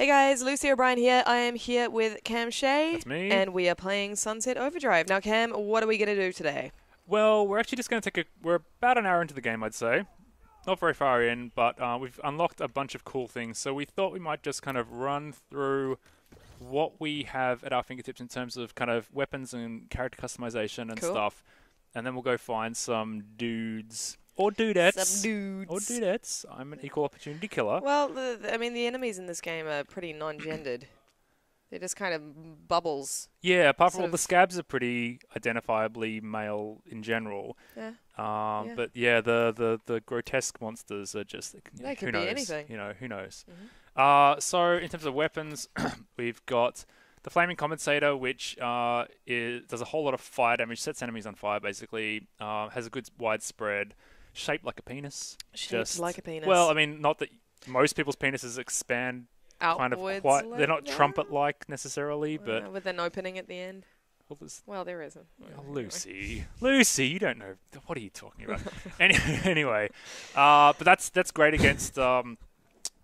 Hey guys, Lucy O'Brien here. I am here with Cam Shea. That's me. And we are playing Sunset Overdrive. Now, Cam, what are we going to do today? Well, we're actually just going to take a. We're about an hour into the game, I'd say. Not very far in, but uh, we've unlocked a bunch of cool things. So we thought we might just kind of run through what we have at our fingertips in terms of kind of weapons and character customization and Cool. stuff. And then we'll go find some dudes or dudettes. Some dudes. Or dudettes. I'm an equal opportunity killer. Well, the, the- I mean, the enemies in this game are pretty non-gendered. They're just kind of bubbles. Yeah, apart from all the scabs are pretty identifiably male in general. Yeah. Um, Yeah. But yeah, the, the, the grotesque monsters are just you know, They could who be knows? anything. You know, who knows? Mhm. Uh, so in terms of weapons, we've got the flaming compensator, which uh, is, does a whole lot of fire damage, sets enemies on fire. Basically, uh, has a good widespread, shaped like a penis. Shaped just like a penis. Well, I mean, not that most people's penises expand kind of Outwards quite. like They're not that? trumpet-like necessarily, but Uh, with an opening at the end. well, Well, there isn't. Oh. Lucy, Lucy, you don't know what are you talking about? Any, anyway, uh, but that's that's great against um,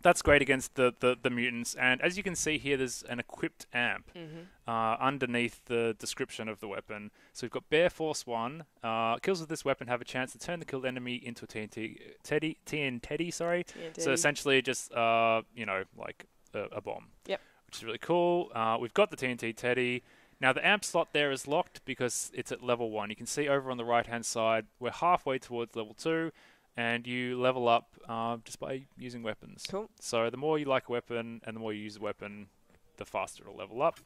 that's great against the, the, the mutants. And as you can see here, there's an equipped amp Mhm. uh, underneath the description of the weapon. So we've got Bear Force One. Uh, kills with this weapon have a chance to turn the killed enemy into a TNT Teddy TN Teddy. Sorry. TNT. So essentially, just uh, you know, like a, a bomb. Yep. Which is really cool. Uh, we've got the TNT Teddy. Now the amp slot there is locked because it's at level one. You can see over on the right hand side, we're halfway towards level two, and you level up uh, just by using weapons. Cool. So the more you like a weapon and the more you use a weapon, the faster it'll level up.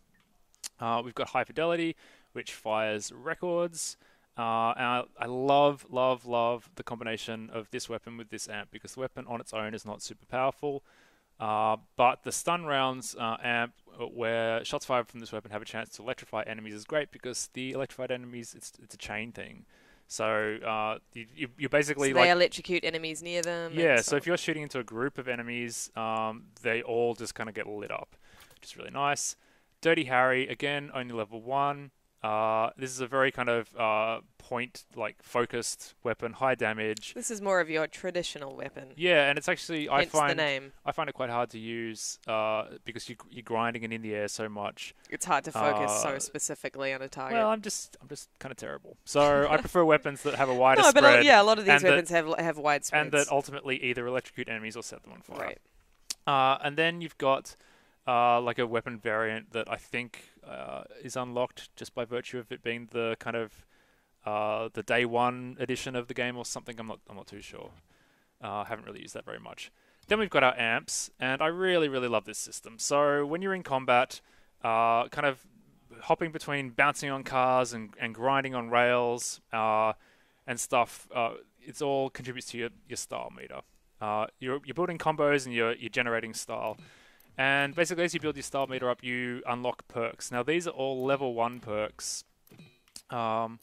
Uh, we've got high fidelity, which fires records. Uh, and I, I love, love, love the combination of this weapon with this amp because the weapon on its own is not super powerful. Uh, but the stun rounds uh, amp, uh, where shots fired from this weapon have a chance to electrify enemies, is great because the electrified enemies, it's, it's a chain thing. So uh, you, you, basically So like they electrocute enemies near them. yeah, so stuff. if you're shooting into a group of enemies, um, they all just kind of get lit up, which is really nice. Dirty Harry, again, only level one. Uh, this is a very kind of uh, point, like focused weapon, high damage. This is more of your traditional weapon. Yeah, and it's actually I Hence the find name. I find it quite hard to use uh, because you, you're grinding it in the air so much. It's hard to focus so Uh, specifically on a target. Well, I'm just I'm just kind of terrible. So I prefer weapons that have a wider no, but spread yeah, a lot of these and that- weapons have have wide spreads. and that ultimately either electrocute enemies or set them on fire. right. Uh, and then you've got uh, like a weapon variant that I think uh, is unlocked just by virtue of it being the kind of uh, the day one edition of the game or something. I'm not I'm not too sure. Uh, haven't really used that very much. Then we've got our amps, and I really really love this system. So when you're in combat, uh, kind of hopping between bouncing on cars and, and grinding on rails uh, and stuff, it's all contributes to your, your style meter. You're, you're building combos and you're, you're generating style. And basically, as you build your style meter up, you unlock perks. Now, these are all level 1 perks. Um,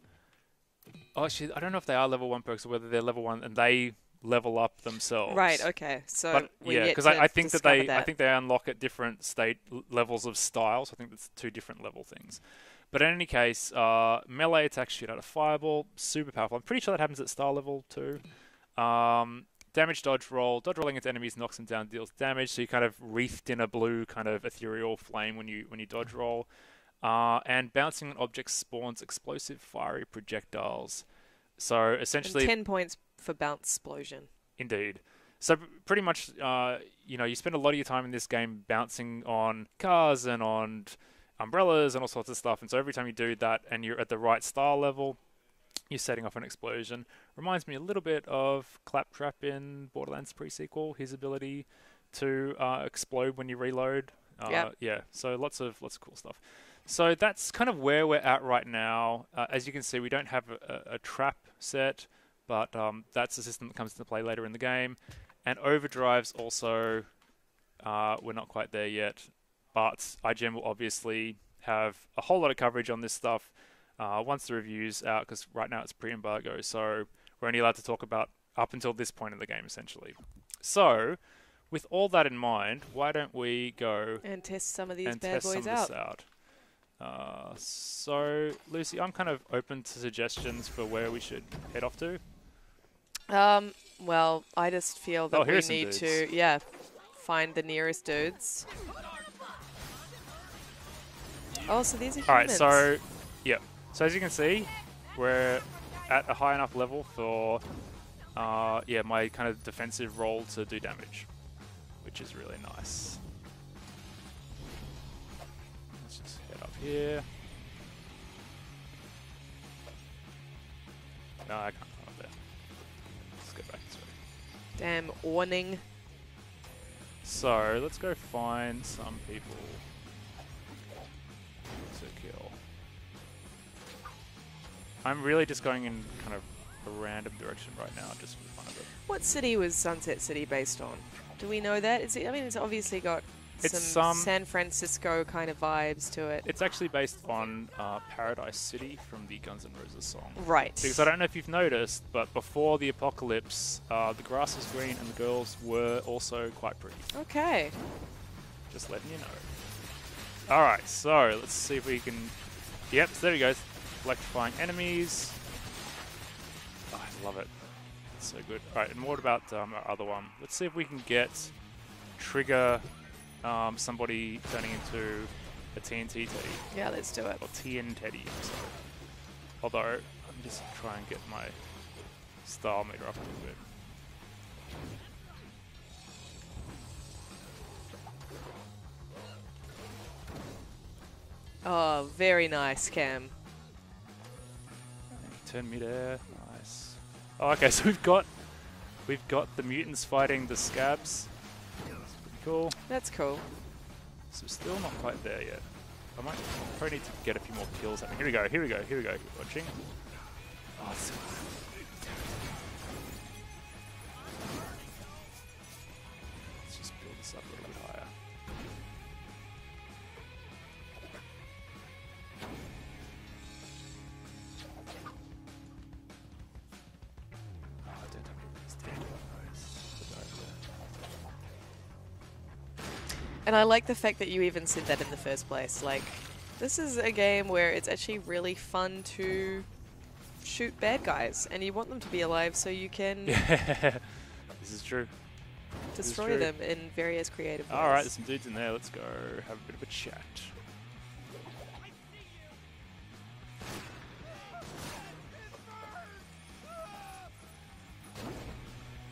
oh, actually, I don't know if they are level 1 perks or whether they're level 1 and they level up themselves. Right. Okay. So But yeah, because I, I think that they I think they unlock at different state levels of style. So I think that's two different level things. But in any case, uh, melee attacks shoot out a fireball, super powerful. I'm pretty sure that happens at star level too. Um, damage dodge roll, dodge rolling against enemies knocks them down, deals damage. So you kind of wreathed in a blue kind of ethereal flame when you when you dodge roll. Uh, and bouncing on objects spawns explosive fiery projectiles. So And essentially, ten points for bounce-splosion. Indeed. So pretty much, uh, you know, you spend a lot of your time in this game bouncing on cars and on umbrellas and all sorts of stuff. And so every time you do that and you're at the right style level, you're setting off an explosion. Reminds me a little bit of Claptrap in Borderlands pre-sequel. His ability to uh, explode when you reload. Uh, Yep. Yeah. So lots of lots of cool stuff. So that's kind of where we're at right now. Uh, as you can see, we don't have a, a, a trap set but um, that's the system that comes into play later in the game. And overdrives also, uh, we're not quite there yet, but IGN will obviously have a whole lot of coverage on this stuff uh, once the review's out, because right now it's pre-embargo, so we're only allowed to talk about up until this point in the game, essentially. So, with all that in mind, why don't we go And test some of these and bad test boys some of out. this out? Uh, so, Lucy, I'm kind of open to suggestions for where we should head off to. Um. Well, I just feel that Oh, we need dudes. to, yeah, find the nearest dudes. Oh, so these are humans. All right, so yeah, so as you can see, we're at a high enough level for uh, yeah my kind of defensive role to do damage, which is really nice. Let's just head up here. No, I can't come up there. Let's go back this way. Damn awning. So let's go find some people I'm really just going in kind of a random direction right now, just for fun of it. What city was Sunset City based on? Do we know that? Is it, I mean, it's obviously got It's some some- San Francisco kind of vibes to it. It's actually based on uh, Paradise City from the Guns N' Roses song. Right. Because I don't know if you've noticed, but before the apocalypse, uh, the grass was green and the girls were also quite pretty. Okay. Just letting you know. Alright, so let's see if we can. Yep, so there we go. Electrifying enemies. Oh, I love it. It's so good. Alright, and what about um, our other one? Let's see if we can get trigger um, somebody turning into a TNT Teddy. Yeah, let's do it. Or TN Teddy, Although, I'm just trying to get my style meter up a little bit. Oh, very nice, Cam. Turn mid-air, nice. Oh, okay, so we've got we've got the mutants fighting the scabs. That's pretty cool. That's cool. So we're still not quite there yet. I might probably need to get a few more kills. Here we go. Here we go. Here we go. Watching. Oh, Let's just build this up a little bit higher. And I like the fact that you even said that in the first place. Like, this is a game where it's actually really fun to shoot bad guys, and you want them to be alive so you can this is true. is destroy true. them in various creative ways. All right, there's some dudes in there. Let's go have a bit of a chat.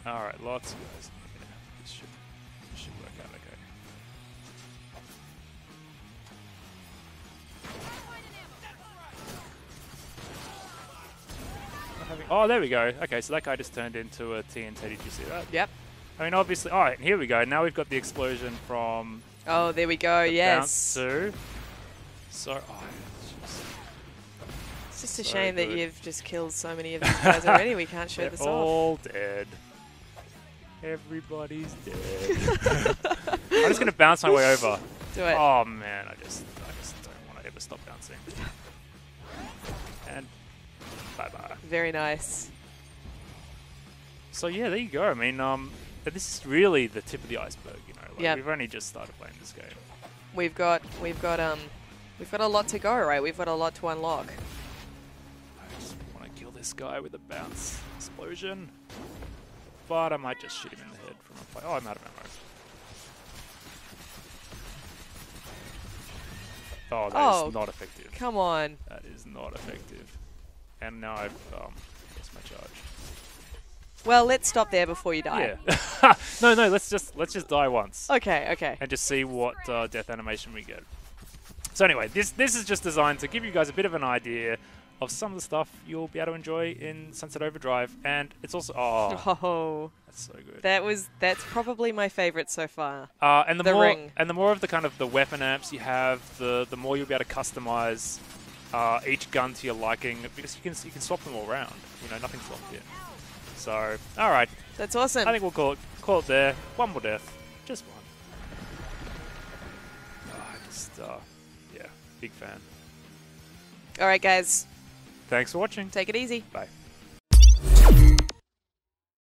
All right, lots of guys Oh, there we go. Okay, so that guy just turned into a TNT. Did you see that? Yep. I mean, obviously. All right, here we go. Now we've got the explosion from Oh, there we go. the Yes. bounce. So, oh, it's just a So shame that you've just killed so many of these guys already. We can't show they're this off. all dead. Everybody's dead. I'm just gonna bounce my way over. Do it. Oh man, I just, I just don't want to ever stop bouncing. And bye bye. Very nice. So yeah, there you go. I mean, um, but this is really the tip of the iceberg. You know, like Yep. we've only just started playing this game. We've got we've got um we've got a lot to go, right? We've got a lot to unlock. I just want to kill this guy with a bounce explosion. But I might just shoot him in the head from a play. Oh, I'm out of ammo. Oh, that is Oh. not effective. Come on. That is not effective. And now I've um, lost my charge. Well, let's stop there before you die. Yeah. no, no. Let's just let's just die once Okay, okay. and just see what uh, death animation we get. So anyway, this this is just designed to give you guys a bit of an idea of some of the stuff you'll be able to enjoy in Sunset Overdrive, and it's also oh, Oh, that's so good. that was that's probably my favorite so far. Uh, and the, The more ring. and the more of the kind of the weapon amps you have, the the more you'll be able to customize uh, each gun to your liking because you can you can swap them all around. You know, nothing's locked in. So, all right, That's awesome. I think we'll call it call it there. One more death, just one. Oh, just uh, yeah, big fan. All right, guys, Thanks for watching. take it easy. Bye.